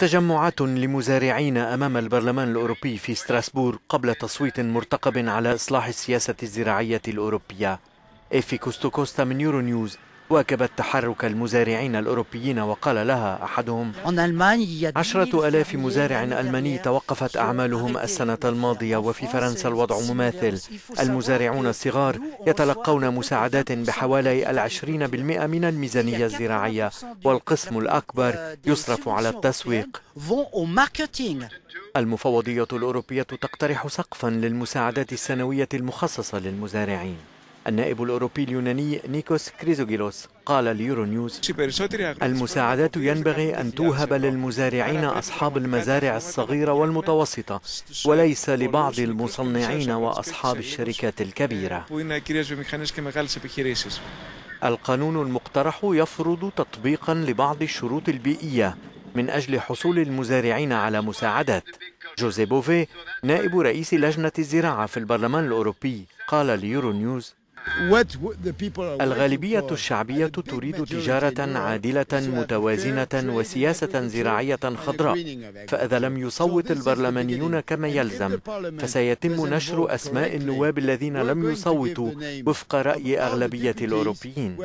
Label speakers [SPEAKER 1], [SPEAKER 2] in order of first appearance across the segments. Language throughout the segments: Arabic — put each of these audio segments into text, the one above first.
[SPEAKER 1] تجمعات لمزارعين أمام البرلمان الأوروبي في ستراسبور قبل تصويت مرتقب على إصلاح السياسة الزراعية الأوروبية. إيفي كوستوكوستا من يورو نيوز واكبت تحرك المزارعين الأوروبيين وقال لها أحدهم عشرة ألاف مزارع ألماني توقفت أعمالهم السنة الماضية وفي فرنسا الوضع مماثل. المزارعون الصغار يتلقون مساعدات بحوالي العشرين بالمئة من الميزانية الزراعية. والقسم الأكبر يصرف على التسويق. المفوضية الأوروبية تقترح سقفا للمساعدات السنوية المخصصة للمزارعين. النائب الأوروبي اليوناني نيكوس كريزوغيلوس قال ليورو نيوز المساعدات ينبغي أن توهب للمزارعين أصحاب المزارع الصغيرة والمتوسطة وليس لبعض المصنعين وأصحاب الشركات الكبيرة. القانون المقترح يفرض تطبيقا لبعض الشروط البيئية من أجل حصول المزارعين على مساعدات. جوزي بوفي نائب رئيس لجنة الزراعة في البرلمان الأوروبي قال ليورو نيوز الغالبية الشعبية تريد تجارة عادلة متوازنة وسياسة زراعية خضراء. فإذا لم يصوت البرلمانيون كما يلزم فسيتم نشر أسماء النواب الذين لم يصوتوا وفق رأي أغلبية الأوروبيين.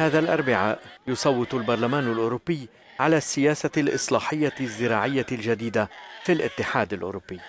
[SPEAKER 1] هذا الأربعاء يصوت البرلمان الأوروبي على السياسة الإصلاحية الزراعية الجديدة في الاتحاد الأوروبي.